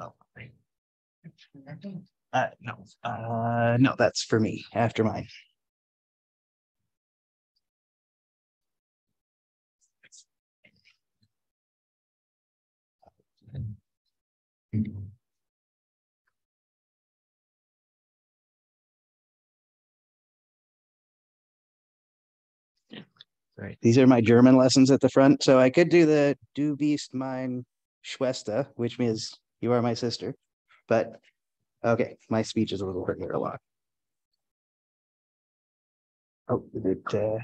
Oh. Uh, no, uh, no, that's for me after mine. Right. These are my German lessons at the front. So I could do the Du bist mein Schwester, which means you are my sister. But okay, my speech is a little hurt here a lot. Oh, it, uh,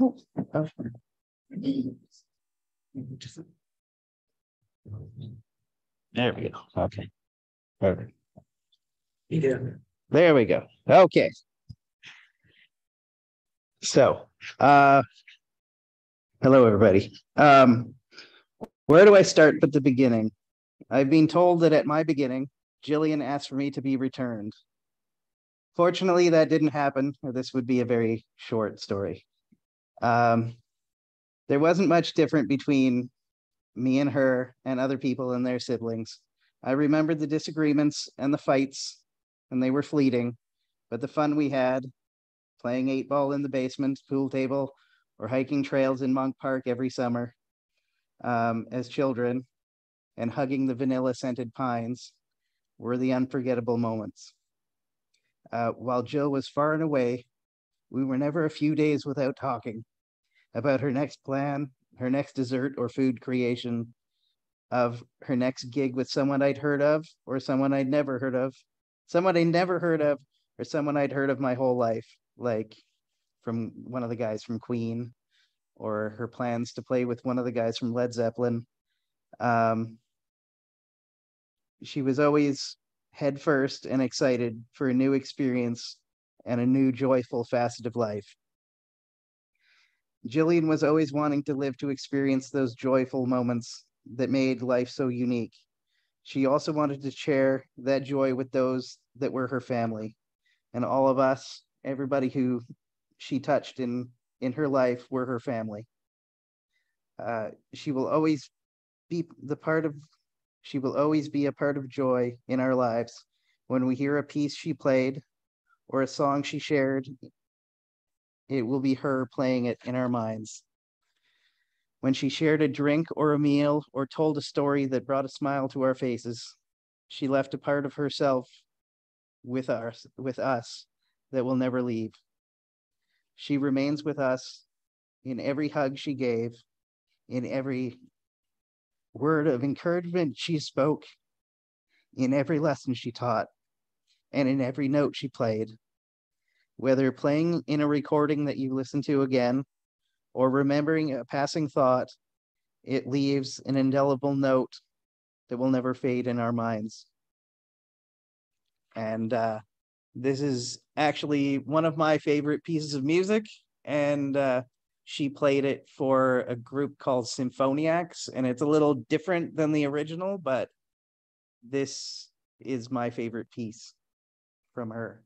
oh, oh. There we go. Okay. Perfect. Yeah. There we go. Okay. So, uh, hello, everybody. Um, where do I start but the beginning? I've been told that at my beginning, Gillian asked for me to be returned. Fortunately, that didn't happen, or this would be a very short story. Um, there wasn't much different between me and her and other people and their siblings. I remembered the disagreements and the fights, and they were fleeting, but the fun we had, playing eight ball in the basement, pool table, or hiking trails in Monk Park every summer um, as children, and hugging the vanilla scented pines were the unforgettable moments. Uh, while Jill was far and away, we were never a few days without talking about her next plan, her next dessert or food creation, of her next gig with someone I'd heard of or someone I'd never heard of, someone I'd never heard of, or someone I'd heard of my whole life, like from one of the guys from Queen, or her plans to play with one of the guys from Led Zeppelin. Um, she was always head first and excited for a new experience and a new joyful facet of life. Gillian was always wanting to live to experience those joyful moments that made life so unique. She also wanted to share that joy with those that were her family and all of us, everybody who she touched in in her life were her family. Uh, she will always be the part of she will always be a part of joy in our lives. When we hear a piece she played or a song she shared it will be her playing it in our minds. When she shared a drink or a meal or told a story that brought a smile to our faces she left a part of herself with us with us that will never leave. She remains with us in every hug she gave in every word of encouragement she spoke, in every lesson she taught, and in every note she played. Whether playing in a recording that you listen to again or remembering a passing thought, it leaves an indelible note that will never fade in our minds. And uh, this is actually one of my favorite pieces of music. And uh, she played it for a group called Symphoniacs, and it's a little different than the original, but this is my favorite piece from her.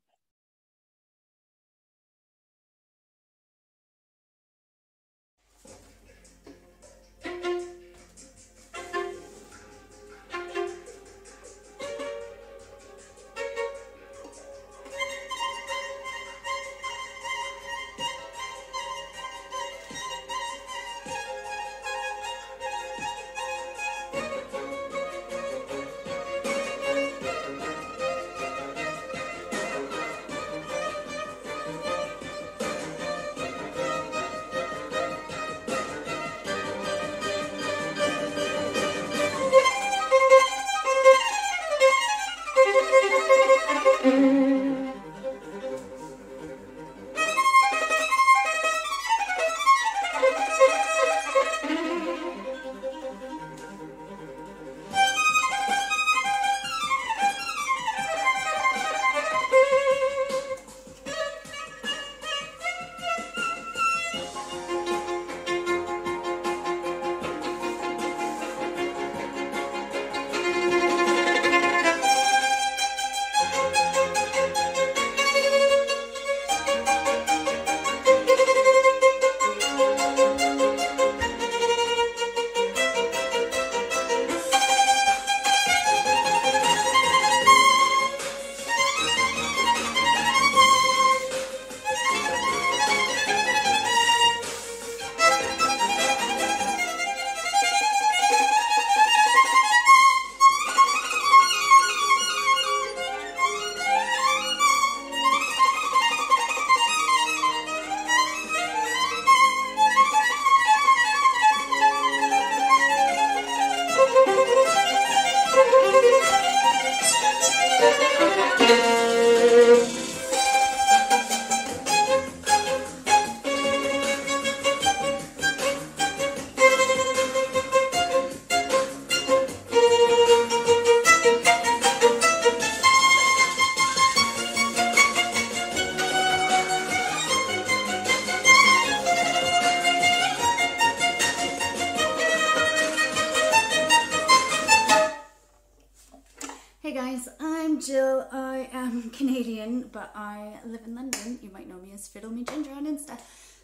Guys, I'm Jill. I am Canadian, but I live in London. You might know me as Fiddle Me Ginger on Insta.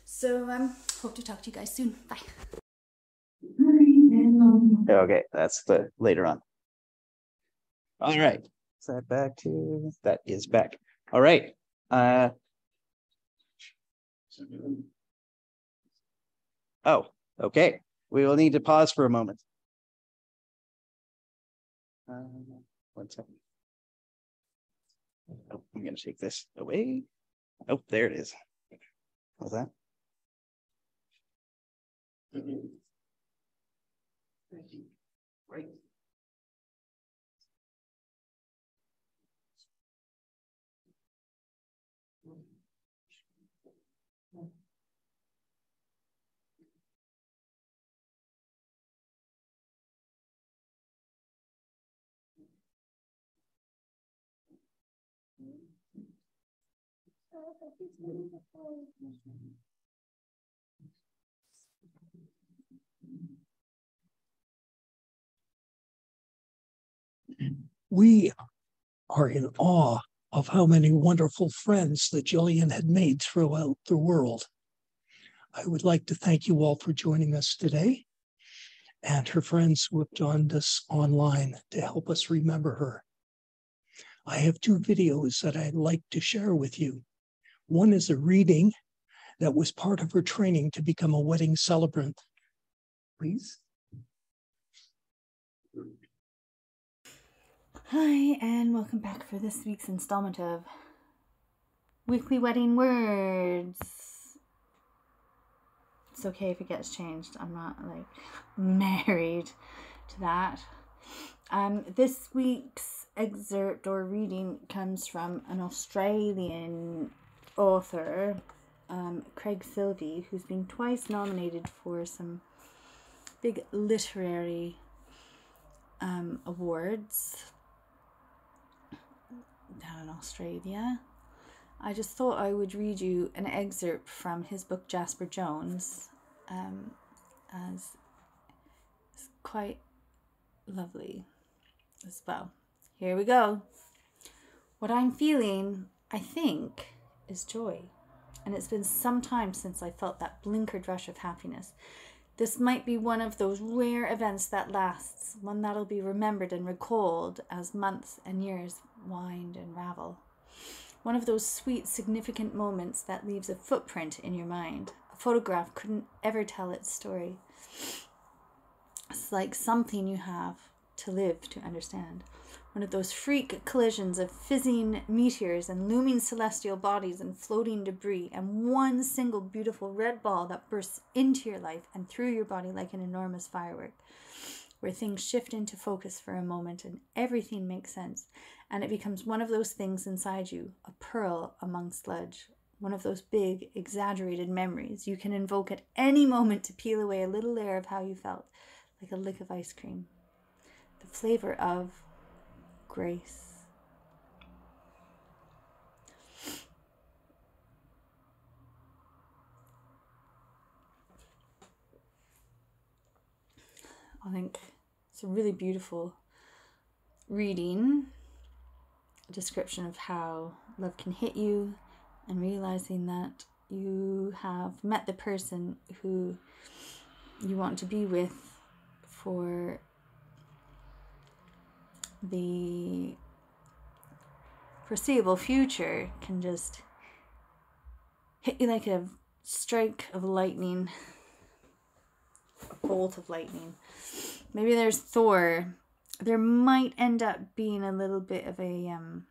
So um, hope to talk to you guys soon. Bye. Okay, that's the later on. All right, is that back to, that is back. All right, uh. Oh, okay, we will need to pause for a moment. Uh, One second. Oh, I'm gonna take this away. Oh, there it is. Hold that. Mm-hmm. Right. We are in awe of how many wonderful friends that Gillian had made throughout the world. I would like to thank you all for joining us today and her friends who have joined us online to help us remember her. I have two videos that I'd like to share with you. One is a reading that was part of her training to become a wedding celebrant. Please. Hi, and welcome back for this week's installment of Weekly Wedding Words. It's okay if it gets changed. I'm not like married to that. Um, this week's excerpt or reading comes from an Australian author, um, Craig Silvey, who's been twice nominated for some big literary um, awards down in Australia. I just thought I would read you an excerpt from his book Jasper Jones, um, as it's quite lovely as well. Here we go. What I'm feeling, I think, is joy. And it's been some time since I felt that blinkered rush of happiness. This might be one of those rare events that lasts, one that'll be remembered and recalled as months and years wind and ravel. One of those sweet, significant moments that leaves a footprint in your mind. A photograph couldn't ever tell its story. It's like something you have to live to understand. One of those freak collisions of fizzing meteors and looming celestial bodies and floating debris, and one single beautiful red ball that bursts into your life and through your body like an enormous firework, where things shift into focus for a moment and everything makes sense, and it becomes one of those things inside you, a pearl among sludge, one of those big, exaggerated memories you can invoke at any moment to peel away a little layer of how you felt, like a lick of ice cream. The flavor of grace. I think it's a really beautiful reading, a description of how love can hit you, and realizing that you have met the person who you want to be with for the foreseeable future can just hit you like a strike of lightning, a bolt of lightning. Maybe there's Thor. There might end up being a little bit of a um,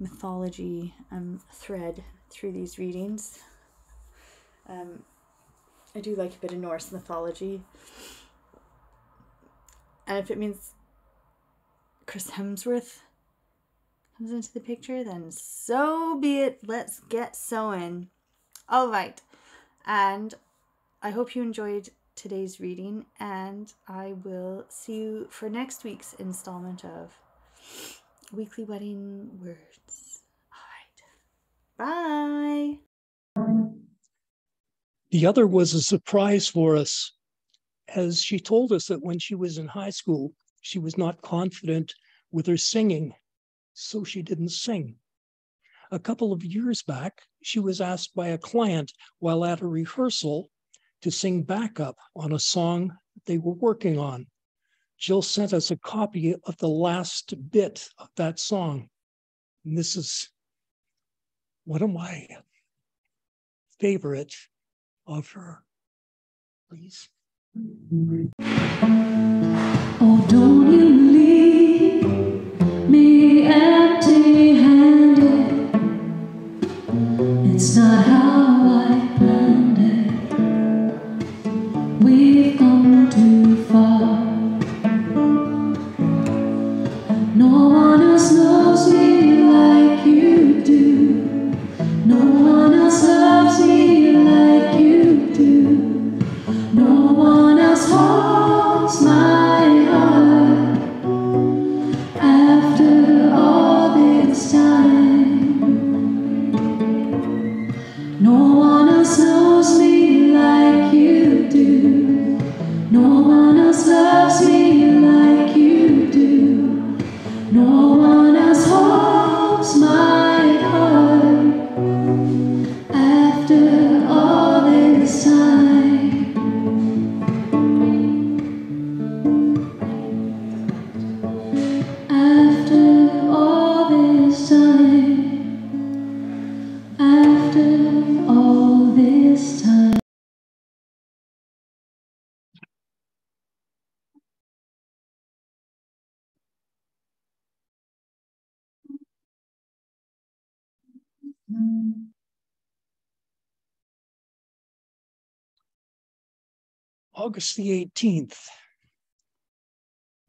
mythology um, thread through these readings. Um, I do like a bit of Norse mythology. And if it means Chris Hemsworth comes into the picture, then so be it. Let's get sewing. All right. And I hope you enjoyed today's reading, and I will see you for next week's installment of Weekly Wedding Words. All right. Bye. The other was a surprise for us, as she told us that when she was in high school, she was not confident with her singing, so she didn't sing. A couple of years back, she was asked by a client while at a rehearsal to sing backup on a song they were working on. Jill sent us a copy of the last bit of that song. And this is one of my favorite of her. Please. Oh, don't you Mm-hmm. August the 18th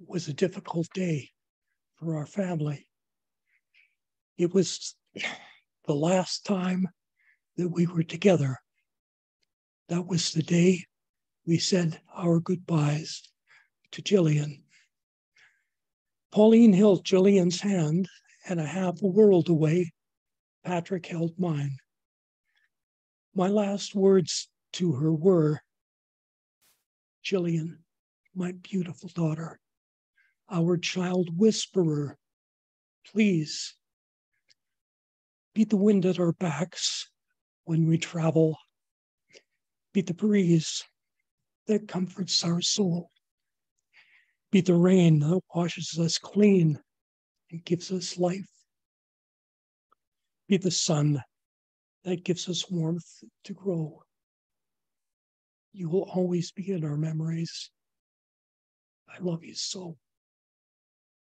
was a difficult day for our family. It was the last time that we were together. That was the day we said our goodbyes to Gillian. Pauline held Gillian's hand, and a half a world away, Patrick held mine. My last words to her were, Gillian, my beautiful daughter, our child whisperer, please be the wind at our backs when we travel, be the breeze that comforts our soul, be the rain that washes us clean and gives us life, be the sun that gives us warmth to grow. You will always be in our memories. I love you so.